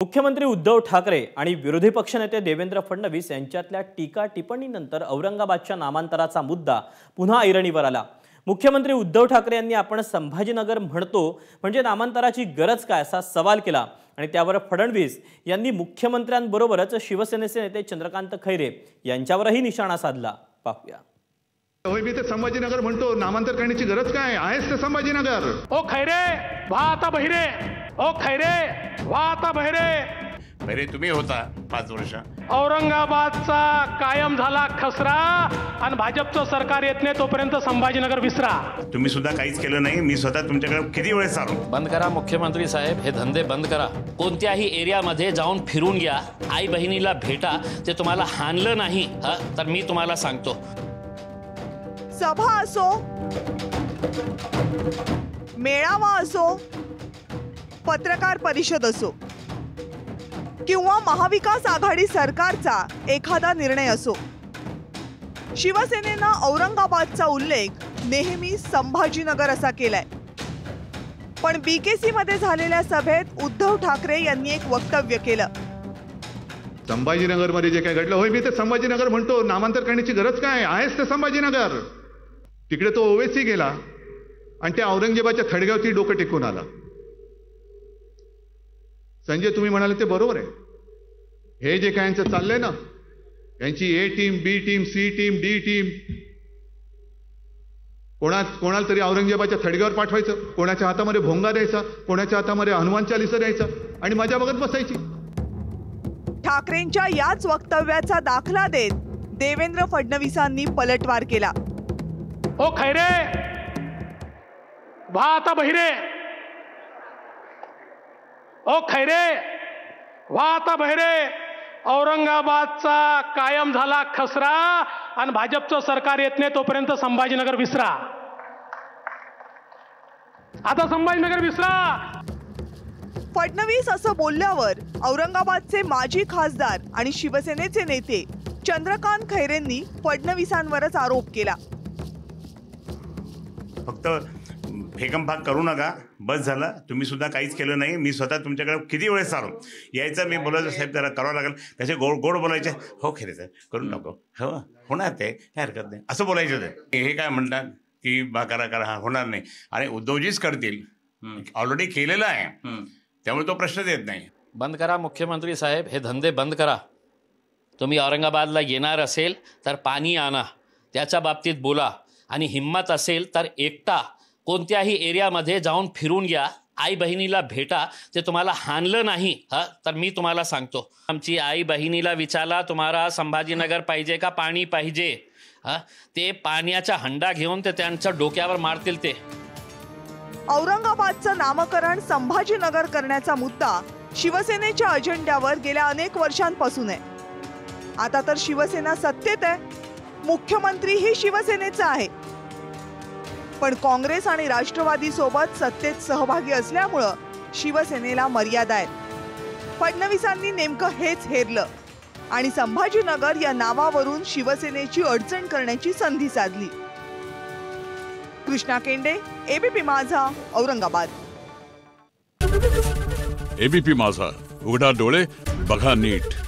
मुख्यमंत्री उद्धव ठाकरे आणि विरोधी पक्षनेते देवेंद्र फडणवीस यांच्यातल्या टीका टिप्पणीनंतर औरंगाबादच्या नामांतराचा मुद्दा पुन्हा ऐरणीवर आला. मुख्यमंत्री उद्धव ठाकरे यांनी आपण संभाजीनगर म्हणतो म्हणजे नामांतराची गरज काय असा सवाल केला आणि त्यावर फडणवीस यांनी मुख्यमंत्र्यांबरोबरच शिवसेनेचे नेते चंद्रकांत खैरे यांच्यावरही निशाणा साधला. पाहूया. होय मी ते संभाजीनगर म्हणतो. नामांतर करण्याची गरज काय? आहेच ते संभाजीनगर. ओ खैरे व्हा आता बहिरे. ओ खैरे व्हा आता बहिरे. पहिले तुम्ही होता पाच वर्ष. औरंगाबादचा कायम झाला खसरा आणि भाजपचं सरकार येत नाही तोपर्यंत संभाजीनगर विसरा. तुम्ही सुद्धा काहीच केलं नाही. मी स्वतः तुमच्याकडे किती वेळेस आलो? बंद करा मुख्यमंत्री साहेब. हे धंदे बंद करा. कोणत्याही एरियामध्ये जाऊन फिरून घ्या. आई बहिणीला भेटा. ते तुम्हाला हाणलं नाही. हा? तर मी तुम्हाला सांगतो. सभा असो मेळावा असो पत्रकार परिषद असो किंवा महाविकास आघाडी सरकारचा एखादा निर्णय असो शिवसेनेनं औरंगाबादचा उल्लेख नेहमी संभाजीनगर असा केलाय. पण बीकेसी मध्ये झालेल्या सभेत उद्धव ठाकरे यांनी एक वक्तव्य केलं. संभाजीनगरमध्ये जे काय घडलं होय मी ते संभाजीनगर म्हणतो. नामांतर करण्याची गरज काय? आहेच ते संभाजीनगर. तिकडे तो ओवेसी गेला आणि त्या औरंगजेबाच्या थडग्यावरती डोकं टेकून आला. संजय तुम्ही म्हणाले ते बरोबर आहे. हे जे काय यांचं चाललंय ना यांची A team B team C team D team कोणा कोणाला तरी औरंगजेबाच्या थडग्यावर पाठवायचं कोणाच्या हातामध्ये भोंगा द्यायचा कोणाच्या हातामध्ये हनुमान चालिसा द्यायचा आणि मजा बघत बसायची. ठाकरेंच्या याच वक्तव्याचा दाखला देत देवेंद्र फडणवीसांनी पलटवार केला. ओ खैरे व्हा आता बहिरे। ओ खैरे व्हा आता बहिरे औरंगाबादचा कायम झाला खसरा आणि भाजपचं सरकार येत नाही तोपर्यंत संभाजीनगर विसरा. आता संभाजीनगर विसरा. फडणवीस असं बोलल्यावर औरंगाबादचे माजी खासदार आणि शिवसेनेचे नेते चंद्रकांत खैरेंनी फडणवीसांवरच आरोप केला. फक्त फेकमफाक करू नका. बस झालं. तुम्ही सुद्धा काहीच केलं नाही. मी स्वतः तुमच्याकडे किती वेळेस आलो? यायचं मी बोलायचं साहेब जरा करावं लागेल. त्याचे गोड गोड बोलायचे. हो खेळ करू नको. हो होणार ते. काय हरकत नाही. असं बोलायचे होते. हे काय म्हणतात की बा करा करा. हा होणार नाही. आणि उद्धवजीच करतील. ऑलरेडी केलेलं आहे. त्यामुळे तो प्रश्नच येत नाही. बंद करा मुख्यमंत्री साहेब. हे धंदे बंद करा. तुम्ही औरंगाबादला येणार असेल तर पाणी आणा. त्याच्या बाबतीत बोला. आणि हिंमत असेल तर एकटा कोणत्याही एरियामध्ये जाऊन फिरून घ्या. आई बहिणीला भेटा. ते तुम्हाला हानलं नाही. हा तर मी तुम्हाला सांगतो. आमची आई बहिणीला विचारला तुम्हाला संभाजीनगर पाहिजे का पाणी पाहिजे? हा ते पाण्याचा हंडा घेऊन ते त्यांच्या डोक्यावर मारतील ते. औरंगाबादचं नामकरण संभाजीनगर करण्याचा मुद्दा शिवसेनेच्या अजेंड्यावर गेल्या अनेक वर्षांपासून आहे. आता तर शिवसेना सत्तेत आहे. मुख्यमंत्रीही शिवसेनेचा आहे. पण काँग्रेस आणि राष्ट्रवादी सोबत सत्तेत सहभागी असल्यामुळं शिवसेनेला मर्यादा आहेत. फडणवीसांनी नेमकं हेच हेरलं आणि संभाजीनगर या नावावरून शिवसेनेची अडचण करण्याची संधी साधली. कृष्णा केंडे एबीपी माझा औरंगाबाद. एबीपी माझा उघडा डोळे बघा नीट.